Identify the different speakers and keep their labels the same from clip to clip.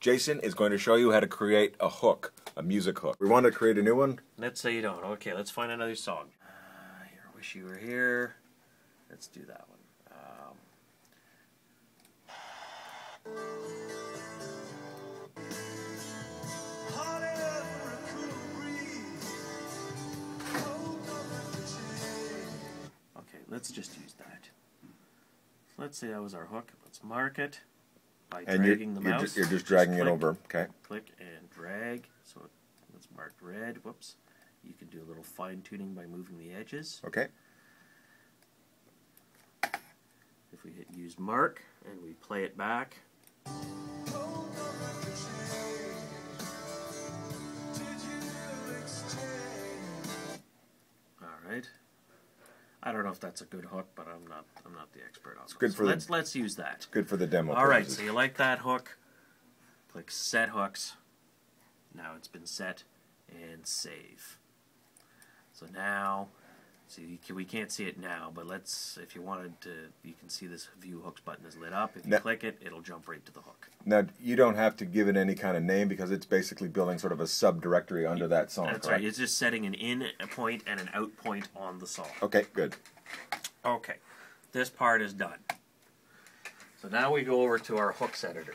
Speaker 1: Jason is going to show you how to create a hook, a music hook. We want to create a new one.
Speaker 2: Let's say you don't. Okay, let's find another song. Uh, here, wish you were here. Let's do that one. Um, okay, let's just use that. Let's say that was our hook. Let's mark it by
Speaker 1: And you're,
Speaker 2: dragging the
Speaker 1: you're, just, you're just dragging it
Speaker 2: click,
Speaker 1: over. Okay.
Speaker 2: Click and drag. So it's marked red. Whoops. You can do a little fine tuning by moving the edges.
Speaker 1: Okay.
Speaker 2: If we hit use mark and we play it back, I don't know if that's a good hook, but I'm not. I'm not the expert on it.
Speaker 1: good
Speaker 2: So
Speaker 1: for the-
Speaker 2: let's let's use that.
Speaker 1: It's Good for the demo.
Speaker 2: All right.
Speaker 1: purposes.
Speaker 2: So you like that hook? Click set hooks. Now it's been set and save. So now, see you can, we can't see it now, but let's if you wanted to, you can see this view hooks button is lit up. If you
Speaker 1: Now-
Speaker 2: click it, it'll jump right to the hook.
Speaker 1: Now you don't have to give it any kind of name because it's basically building sort of a subdirectory under that song.
Speaker 2: That's
Speaker 1: correct?
Speaker 2: right. It's just setting an in point and an out point on the song.
Speaker 1: Okay. Good.
Speaker 2: Okay, this part is done. So now we go over to our hooks editor.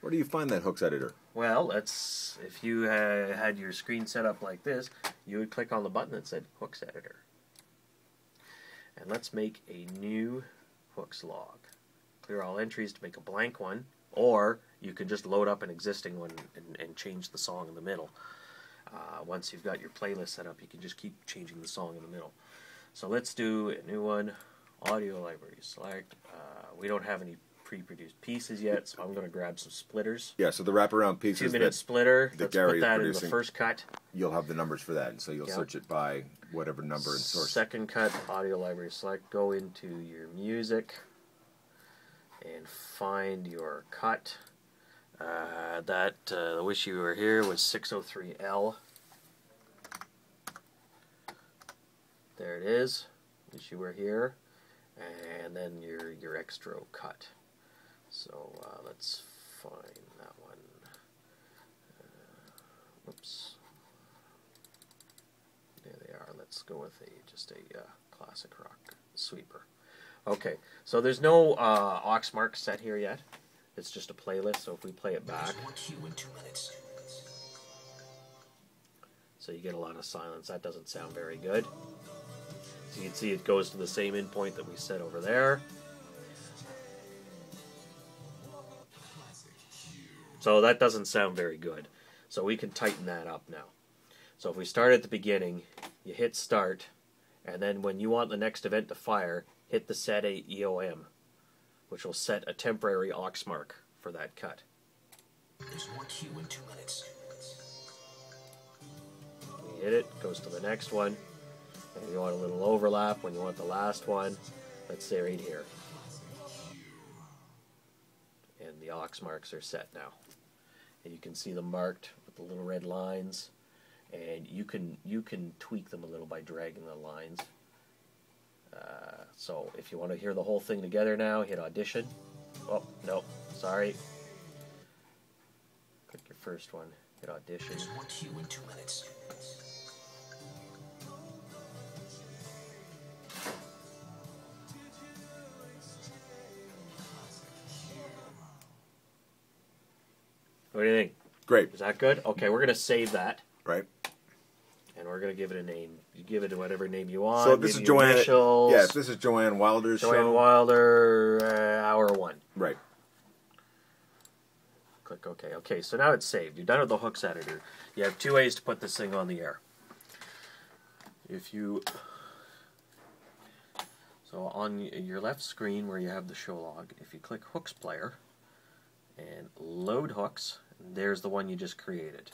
Speaker 1: Where do you find that hooks editor?
Speaker 2: Well, let's. If you uh, had your screen set up like this, you would click on the button that said Hooks Editor. And let's make a new hooks log. Clear all entries to make a blank one, or you can just load up an existing one and, and change the song in the middle. Uh, once you've got your playlist set up, you can just keep changing the song in the middle. So let's do a new one. Audio library select. Uh, we don't have any pre-produced pieces yet, so I'm going to grab some splitters.
Speaker 1: Yeah. So the wraparound
Speaker 2: Two
Speaker 1: pieces
Speaker 2: minute
Speaker 1: that
Speaker 2: splitter.
Speaker 1: that
Speaker 2: Let's
Speaker 1: Gary
Speaker 2: put that in the first cut.
Speaker 1: you'll have the numbers for that, and so you'll
Speaker 2: Yep.
Speaker 1: search it by whatever number and source.
Speaker 2: Second cut, audio library select. Go into your music and find your cut. Uh, that uh, Wish You Were Here was 603L. There it is. Wish You Were Here. And then your, your extra cut. So uh, let's find that one. Uh, whoops. There they are. Let's go with a just a uh, classic rock sweeper. Okay, so there's no uh, aux mark set here yet. It's just a playlist. So if we play it back,
Speaker 3: One cue in two minutes.
Speaker 2: so you get a lot of silence. That doesn't sound very good. So you can see it goes to the same endpoint that we set over there. So that doesn't sound very good. So we can tighten that up now. So if we start at the beginning, you hit start, and then when you want the next event to fire, hit the set a EOM, which will set a temporary aux mark for that cut.
Speaker 3: There's one cue in two minutes.
Speaker 2: You hit it, goes to the next one. And you want a little overlap when you want the last one. Let's say right here. And the aux marks are set now. And you can see them marked with the little red lines. And you can you can tweak them a little by dragging the lines. Uh, so if you want to hear the whole thing together now, hit audition. Oh no, sorry. Click your first one. Hit audition.
Speaker 3: There's one cue in two minutes.
Speaker 2: What do you think?
Speaker 1: Great.
Speaker 2: Is that good? Okay, we're gonna save that,
Speaker 1: Right.
Speaker 2: And we're gonna give it a name. You give it whatever name you want.
Speaker 1: So this is Joanne.
Speaker 2: Initials,
Speaker 1: Yes, this is Joanne Wilder's
Speaker 2: Joanne
Speaker 1: show.
Speaker 2: Wilder, uh, hour one.
Speaker 1: Right.
Speaker 2: Click OK. Okay, so now it's saved. You're done with the hooks editor. You have two ways to put this thing on the air. If you so on your left screen where you have the show log, if you click Hooks Player and load hooks, there's the one you just created.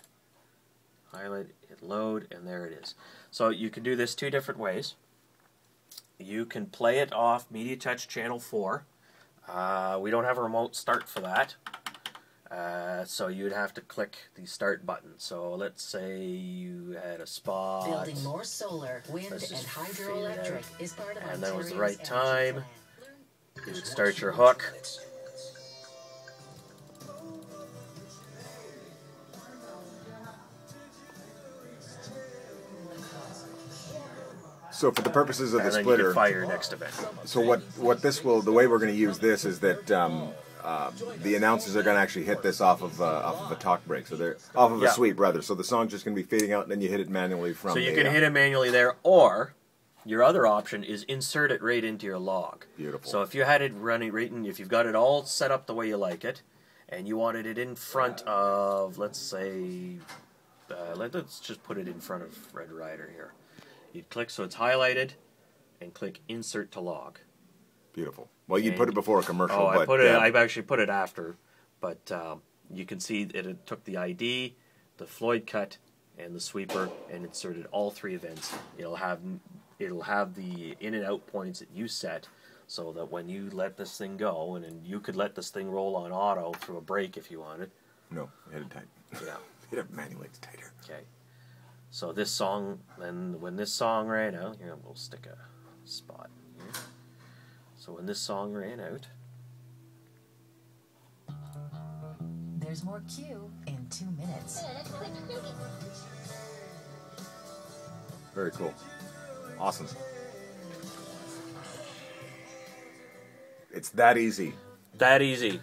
Speaker 2: Highlight, hit load, and there it is. So you can do this two different ways. You can play it off MediaTouch Channel 4. Uh, we don't have a remote start for that. Uh, so you'd have to click the start button. So let's say you had a spot.
Speaker 4: Building more solar, wind, and hydroelectric is part of
Speaker 2: And then it was the right time. You would start your hook.
Speaker 1: So for the purposes of the
Speaker 2: and then you
Speaker 1: splitter,
Speaker 2: can fire next event.
Speaker 1: so what what this will the way we're going to use this is that um, uh, the announcers are going to actually hit this off of uh, off of a talk break, so they're off of
Speaker 2: Yeah.
Speaker 1: a sweep rather. So the song's just going to be fading out, and then you hit it manually from.
Speaker 2: So you
Speaker 1: the,
Speaker 2: can
Speaker 1: uh,
Speaker 2: hit it manually there, or your other option is insert it right into your log.
Speaker 1: Beautiful.
Speaker 2: So if you had it running right in, if you've got it all set up the way you like it, and you wanted it in front of, let's say, uh, let, us just put it in front of Red Rider here. You'd click so it's highlighted, and click insert to log.
Speaker 1: Beautiful. Well, you put it before a commercial.
Speaker 2: Oh,
Speaker 1: but,
Speaker 2: I put it.
Speaker 1: uh,
Speaker 2: I've actually put it after, but um, you can see that it took the ID, the Floyd cut, and the sweeper, and inserted all three events. It'll have it'll have the in and out points that you set, so that when you let this thing go, and then you could let this thing roll on auto through a break if you wanted.
Speaker 1: no, hit it tight.
Speaker 2: Yeah.
Speaker 1: hit it manually. It's tighter.
Speaker 2: Okay. So this song, then when this song ran out, here we'll stick a spot here. So when this song ran out.
Speaker 4: There's more Q in two minutes.
Speaker 1: Very cool. Awesome. It's that easy.
Speaker 2: That easy.